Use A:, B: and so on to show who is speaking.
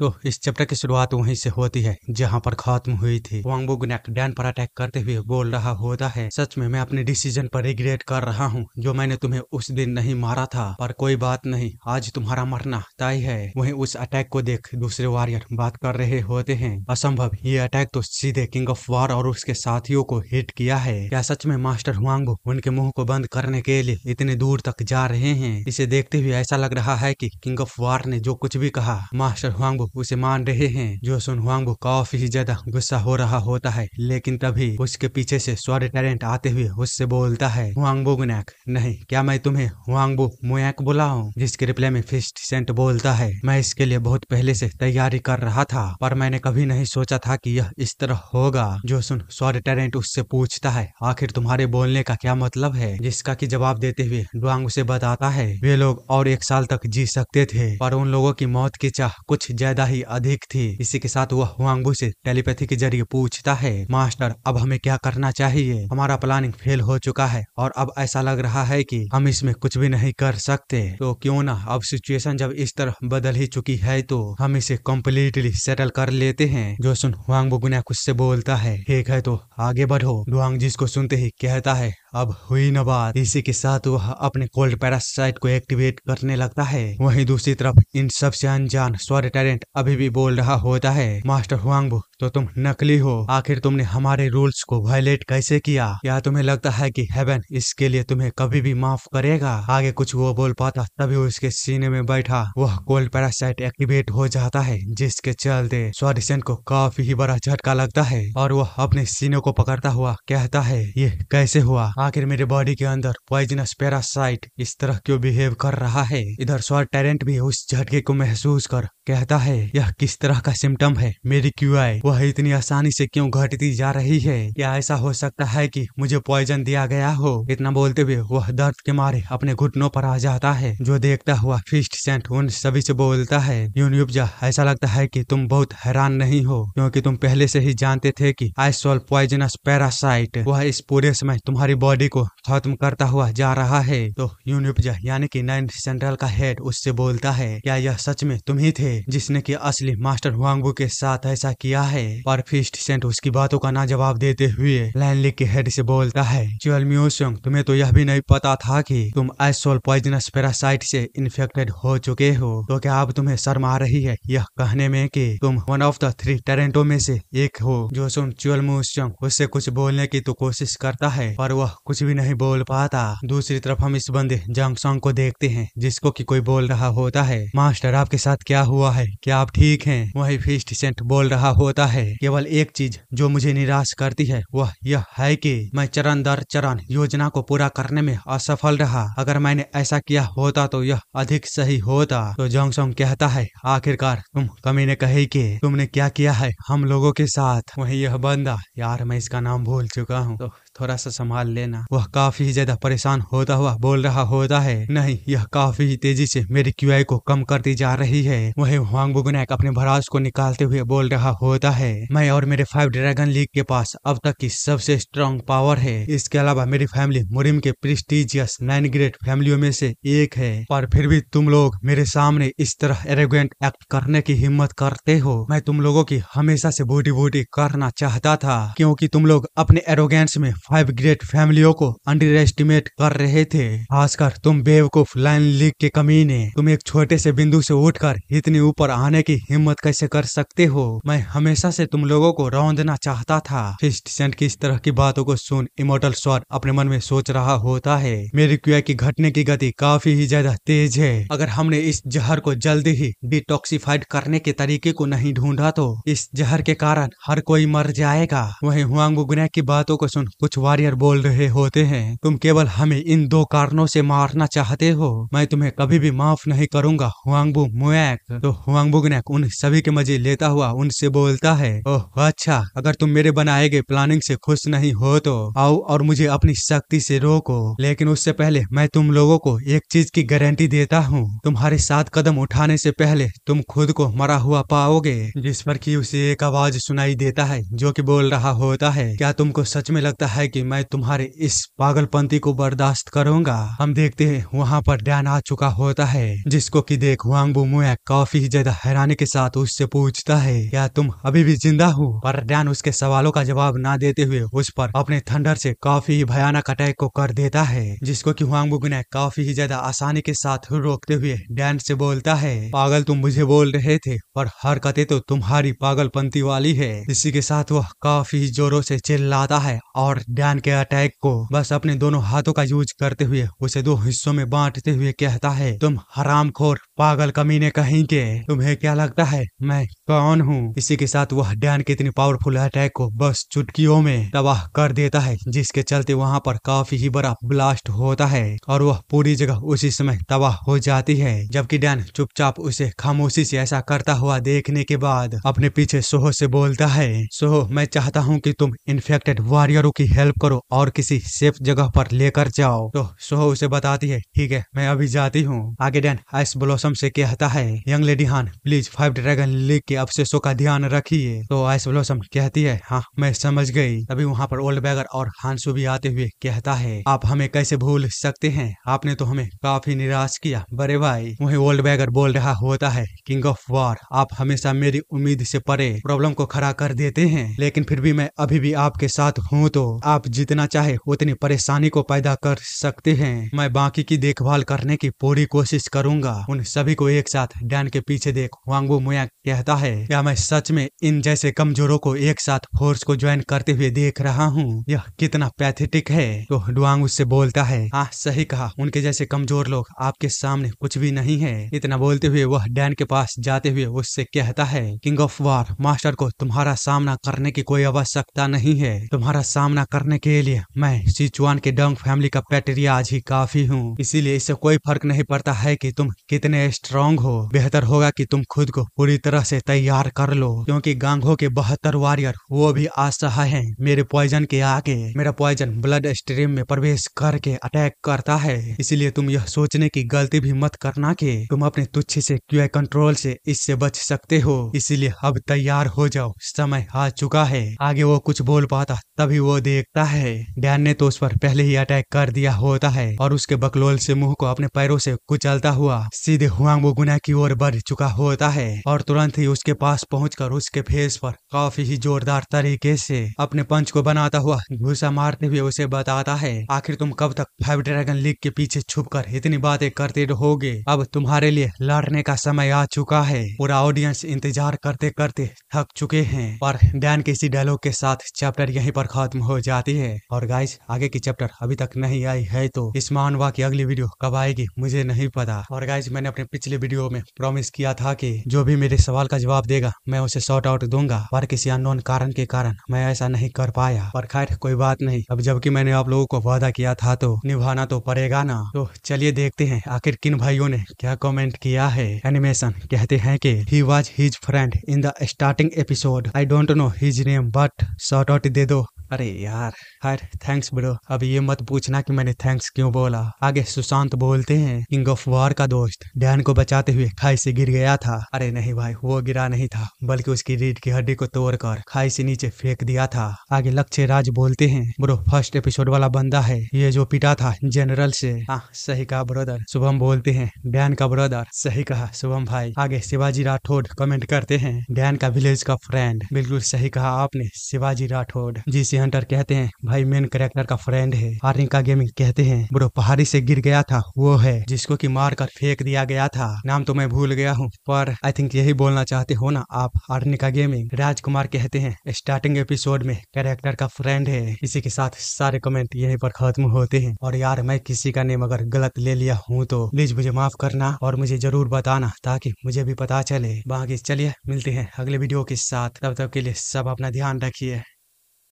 A: तो इस चैप्टर की शुरुआत वहीं से होती है, जहाँ पर खत्म हुई थी। वांगबो गुनैक डैन पर अटैक करते हुए बोल रहा होता है, सच में मैं अपने डिसीज़न पर रिग्रेट कर रहा हूँ, जो मैंने तुम्हें उस दिन नहीं मारा था। पर कोई बात नहीं, आज तुम्हारा मरना तय है। वहीं उस अटैक को देख दूसरे वॉरियर बात कर रहे होते हैं, असंभव, ये अटैक तो सीधे किंग ऑफ़ वार और उसके साथियों को हिट किया है। क्या सच में मास्टर हुआंगबो उनके मुँह को बंद करने के लिए इतने दूर तक जा रहे हैं? इसे देखते हुए ऐसा लग रहा है कि किंग ऑफ़ वार ने जो कुछ भी कहा, मास्टर हुआंगबो उसे मान रहे हैं। जो सुन हुआंगबो काफ़ी ज़्यादा गुस्सा हो रहा होता है, लेकिन तभी उसके पीछे से स्वर्ण टैलेंट आते हुए उससे बोलता है, हुआंगबो गुनैक, नहीं, क्या मैं तुम्हें हुआंगबो मुयाक बुलाऊं? जिसके रिप्लाई में फिस्ट सेंट बोलता है, मैं इसके लिए बहुत पहले से तैयारी कर रहा था, पर मैंने कभी नहीं सोचा था कि यह इस तरह होगा। जो सुन स्वर्ण टैलेंट उससे पूछता है, आखिर तुम्हारे बोलने का क्या मतलब है? जिसका की जवाब देते हुए डुआंग उसे बताता है, वे लोग और एक साल तक जी सकते थे, पर उन लोगों की मौत की चाह कुछ ज़्यादा ही अधिक थी। इसी के साथ वह हुआंगबू से टेलीपैथी के ज़रिए पूछता है, मास्टर, अब हमें क्या करना चाहिए? हमारा प्लानिंग फेल हो चुका है और अब ऐसा लग रहा है कि हम इसमें कुछ भी नहीं कर सकते। तो क्यों ना, अब सिचुएशन जब इस तरह बदल ही चुकी है तो हम इसे कम्प्लीटली सेटल कर लेते हैं। जो सुन हुआंग बुगुना कुछ से बोलता है, ठीक है तो आगे बढ़ो। डुआंग जिसको सुनते ही कहता है अब हुई न बात। इसी के साथ वह अपने कोल्ड पैरासाइट को एक्टिवेट करने लगता है। वहीं दूसरी तरफ़, इन सबसे अनजान स्वर टैलेंट अभी भी बोल रहा होता है, मास्टर हुआंगबो तो तुम नकली हो। आखिर तुमने हमारे रूल्स को वायलेट कैसे किया? या तुम्हें लगता है कि हेवन इसके लिए तुम्हें कभी भी माफ़ करेगा? आगे कुछ वो बोल पाता, तभी उसके सीने में बैठा। वह कोल्ड पैरासाइट एक्टिवेट हो जाता है, जिसके चलते स्वादिशन को काफ़ी ही बड़ा झटका लगता है, और वह अपने सीने को पकड़ता हुआ कहता है ये कैसे हुआ? आखिर मेरे बॉडी के अंदर पॉइजनस पेरासाइट इस तरह क्यों बिहेव कर रहा है? इधर स्वर टैलेंट भी उस झटके को महसूस कर कहता है, यह किस तरह का सिम्टम है? मेरी क्यूआई वह इतनी आसानी से क्यों घटती जा रही है? क्या ऐसा हो सकता है कि मुझे पॉइजन दिया गया हो? इतना बोलते हुए वह दर्द के मारे अपने घुटनों पर आ जाता है, जो देखता हुआ फिस्ट सेंट उन सभी से बोलता है यूनियुबजा ऐसा लगता है कि तुम बहुत हैरान नहीं हो, क्योंकि तुम पहले से ही जानते थे कि आइसोल पॉइजनस पैरासाइट वह इस पूरे समय तुम्हारी बॉडी को खत्म करता हुआ जा रहा है। तो यूनियुबजा यानी कि नाइन सेंट्रल का हेड उससे बोलता है, क्या यह सच में तुम ही थे? जिसने की असली मास्टर हुआंगबू के साथ ऐसा किया है। पर फिस्ट सेंट उसकी बातों का ना जवाब देते हुए लैंडली के हेड से बोलता है चुअल म्यूसियम, तुम्हें तो यह भी नहीं पता था कि तुम आइसोल पॉइजनस पेरासाइट से इन्फेक्टेड हो चुके हो। तो क्या अब तुम्हें शर्म आ रही है यह कहने में कि तुम वन ऑफ़ द थ्री टेरेंटो में से एक हो? जो सुन चुअल म्यूसियम, उससे कुछ बोलने की तो कोशिश करता है, पर वह कुछ भी नहीं बोल पाता। दूसरी तरफ़ हम इस बंदे जंगसोंग को देखते हैं, जिसको की कोई बोल रहा होता है। मास्टर, आपके साथ क्या हुआ? है क्या आप ठीक हैं। वही फिस्ट सेंट बोल रहा होता है। केवल एक चीज़ जो मुझे निराश करती है, वह यह है कि मैं चरण दर चरण योजना को पूरा करने में असफल रहा। अगर मैंने ऐसा किया होता तो यह अधिक सही होता। तो जोंगसोंग कहता है, आखिरकार तुम कमी ने कही कि तुमने क्या किया है हम लोगों के साथ? वही यह बंदा, यार मैं इसका नाम भूल चुका हूँ। तो थोड़ा सा संभाल लेना। वह काफ़ी ज़्यादा परेशान होता हुआ बोल रहा होता है, नहीं, यह काफ़ी तेज़ी से मेरी क्यूआई को कम करती जा रही है। वही हुआंग बुगनैक अपने भराज को निकालते हुए बोल रहा होता है, मैं और मेरे फाइव ड्रैगन लीग के पास अब तक की सबसे स्ट्रॉन्ग पावर है। इसके अलावा मेरी फैमिली मुरिम के प्रेस्टिजियस नाइन ग्रेट फैमिलियों में से एक है। पर फिर भी तुम लोग मेरे सामने इस तरह एरोगेंट एक्ट करने की हिम्मत करते हो। मैं तुम लोगों की हमेशा से बूटी बूटी करना चाहता था, क्योंकि तुम लोग अपने एरोगेंस में फाइव ग्रेट फैमिलियों को अंडर एस्टिमेट कर रहे थे। खासकर तुम बेवकूफ़ लाइन लीग के कमीने। तुम एक छोटे से बिंदु से उठकर इतनी ऊपर आने की हिम्मत कैसे कर सकते हो? मैं हमेशा से तुम लोगों को रौंदना चाहता था। फिस्ट सेंट की इस तरह की बातों को सुन इमोटल स्वर अपने मन में सोच रहा होता है। मेरी क्रिया की घटने की गति काफ़ी ही ज़्यादा तेज है। अगर हमने इस जहर को जल्दी ही डिटॉक्सीफाइड करने के तरीके को नहीं ढूंढा तो इस जहर के कारण हर कोई मर जाएगा। वही हुआंग की बातों को सुन कुछ वारियर बोल रहे होते हैं, तुम केवल हमें इन दो कारणों से मारना चाहते हो। मैं तुम्हें कभी भी माफ़ नहीं करूँगा हुआंगबू मुएक। तो हुआंगबू उन सभी के मज़े लेता हुआ उनसे बोलता है, ओह अच्छा अगर तुम मेरे बनाए गए प्लानिंग से खुश नहीं हो तो आओ और मुझे अपनी शक्ति से रोको। लेकिन उससे पहले मैं तुम लोगों को एक चीज़ की गारंटी देता हूँ। तुम्हारे साथ कदम उठाने से पहले तुम खुद को मरा हुआ पाओगे, जिस पर की उसे एक आवाज़ सुनाई देता है, जो कि बोल रहा होता है, क्या तुमको सच में लगता है कि मैं तुम्हारे इस पागलपंती को बर्दाश्त करूँगा। हम देखते हैं, वहाँ पर डैन आ चुका होता है, जिसको कि देख वांगबू मुया काफ़ी ज़्यादा हैरानी के साथ उससे पूछता है, क्या तुम अभी भी ज़िंदा हो? पर डैन उसके सवालों का जवाब ना देते हुए उस पर अपने थंडर से काफ़ी भयानक अटैक को कर देता है, जिसको की वांगबू ने काफ़ी ज़्यादा आसानी के साथ रोकते हुए डैन से बोलता है, पागल तुम मुझे बोल रहे थे, पर हरकतें तो तुम्हारी पागलपंती वाली है। इसी के साथ वह काफ़ी जोरों से चिल्लाता है और डैन के अटैक को बस अपने दोनों हाथों का यूज़ करते हुए, उसे दो हिस्सों में बांटते हुए कहता है, तुम हरामखोर, पागल कमीने कहेंगे तुम्हें क्या लगता है, मैं कौन हूँ? इसी के साथ वह डैन के इतनी पावरफुल अटैक को बस चुटकियों में तबाह कर देता है, जिसके चलते वहाँ पर काफ़ी ही बड़ा ब्लास्ट होता है, और वह पूरी जगह उसी समय तबाह हो जाती है, जबकि डैन चुपचाप उसे खामोशी से ऐसा करता हुआ देखने के बाद अपने पीछे सोहो से बोलता है, सोहो, मैं चाहता हूँ कि तुम इन्फेक्टेड वॉरियरों की हेल्प करो और किसी सेफ़ जगह पर लेकर जाओ। तो सोहो उसे बताती है, ठीक है, मैं अभी जाती हूँ। आगे डैन आइस ब्लॉसम से कहता है? यंग लेडी हान प्लीज़ फाइव ड्रैगन लीग के अवशेषों का ध्यान रखिए। तो आइस ब्लॉसम कहती है हाँ मैं समझ गई। तभी वहाँ पर ओल्ड बैगर और हांसू भी आते हुए कहता है, आप हमें कैसे भूल सकते हैं? आपने तो हमें काफ़ी निराश किया, बड़े भाई। वही ओल्ड बैगर बोल रहा होता है किंग ऑफ़ वॉर आप हमेशा मेरी उम्मीद से परे प्रॉब्लम को खड़ा कर देते हैं। लेकिन फिर भी मैं अभी भी आपके साथ हूँ तो आप जितना चाहे उतनी परेशानी को पैदा कर सकते हैं। मैं बाकी की देखभाल करने की पूरी कोशिश करूँगा। उन सभी को एक साथ डैन के पीछे देख वांगबू मुया कहता है, क्या मैं सच में इन जैसे कमजोरों को एक साथ फोर्स को ज्वाइन करते हुए देख रहा हूँ? यह कितना पैथेटिक है। तो डुआंग उससे बोलता है हाँ सही कहा। उनके जैसे कमज़ोर लोग आपके सामने कुछ भी नहीं है। इतना बोलते हुए वह डैन के पास जाते हुए उससे कहता है, किंग ऑफ़ वार, मास्टर को तुम्हारा सामना करने की कोई आवश्यकता नहीं है। तुम्हारा सामना करने के लिए। मैं सिचुआन के डंग फैमिली का पेटेरिया आज ही काफ़ी हूँ। इसीलिए इससे कोई फ़र्क नहीं पड़ता है कि तुम कितने स्ट्रांग हो। बेहतर होगा कि तुम खुद को पूरी तरह से तैयार कर लो, क्योंकि गांगो के बहत्तर वॉरियर वो भी असहाय हैं। मेरे पॉइजन के आगे, मेरा पॉइजन ब्लड स्ट्रीम में प्रवेश करके अटैक करता है। इसीलिए तुम यह सोचने की गलती भी मत करना कि तुम अपने तुच्छ से क्यू कंट्रोल से इससे बच सकते हो। इसीलिए अब तैयार हो जाओ। समय आ चुका है। आगे वो कुछ बोल पाता तभी वो देखता है। डैन ने तो उस पर पहले ही अटैक कर दिया होता है और उसके बकलोल से मुँह को अपने पैरों से कुचलता हुआ सीधे हुआंग वो गुना की ओर बढ़ चुका होता है और तुरंत ही उसके पास पहुंचकर उसके फेस पर काफ़ी ही जोरदार तरीके से अपने पंच को बनाता हुआ घुसा मारते हुए उसे बताता है, आखिर तुम कब तक फाइव ड्रैगन लीग के पीछे छुप कर इतनी बातें करते रहोगे? अब तुम्हारे लिए लड़ने का समय आ चुका है। पूरा ऑडियंस इंतज़ार करते करते थक चुके हैं और डैन के इसी डायलॉग के साथ चैप्टर यहीं पर खत्म हो जाती है। और गाइस आगे की चैप्टर अभी तक नहीं आई है तो इस मानवा की अगली वीडियो कब आएगी, मुझे नहीं पता। और गाइस मैंने अपने पिछले वीडियो में प्रॉमिस किया था कि जो भी मेरे सवाल का जवाब देगा, मैं उसे शॉर्ट आउट दूँगा। पर किसी अननोन कारण के कारण मैं ऐसा नहीं कर पाया। पर खैर, कोई बात नहीं। अब जबकि मैंने आप लोगों को वादा किया था तो निभाना तो पड़ेगा ना। तो चलिए देखते हैं आखिर किन भाइयों ने क्या कमेंट किया है। एनिमेशन कहते हैं कि he was his friend in the starting episode I don't know his name but shout out दे दो। अरे यार, खैर थैंक्स ब्रो अब ये मत पूछना कि मैंने थैंक्स क्यों बोला। आगे सुशांत बोलते हैं किंग ऑफ़ वॉर का दोस्त डैन को बचाते हुए खाई से गिर गया था। अरे नहीं भाई, वो गिरा नहीं था, बल्कि उसकी रीढ़ की हड्डी को तोड़कर खाई से नीचे फेंक दिया था। आगे लक्ष्य राज बोलते हैं ब्रो फ़र्स्ट एपिसोड वाला बंदा है, ये जो पिटा था जनरल से। हाँ सही कहा ब्रदर शुभम बोलते हैं डैन का ब्रदर सही कहा शुभम भाई। आगे शिवाजी राठौड़ कमेंट करते हैं डैन का विलेज का फ्रेंड बिल्कुल सही कहा आपने, शिवाजी राठौड़। जी हंटर कहते हैं, भाई मेन कैरेक्टर का फ्रेंड है। आर्निका गेमिंग कहते हैं, ब्रो, पहाड़ी से गिर गया था, वो है, जिसको की मार कर फेंक दिया गया था। नाम तो मैं भूल गया हूँ, पर आई थिंक यही बोलना चाहते हो ना आप आर्निका गेमिंग राजकुमार कहते हैं स्टार्टिंग एपिसोड में कैरेक्टर का फ्रेंड है। इसी के साथ सारे कमेंट यहीं पर खत्म होते हैं। और यार, मैं किसी का नेम अगर गलत ले लिया हूँ तो प्लीज़ मुझे माफ़ करना और मुझे ज़रूर बताना, ताकि मुझे भी पता चले। बाकी, चलिए, मिलते हैं अगले वीडियो के साथ। तब तक के लिए सब अपना ध्यान रखिए।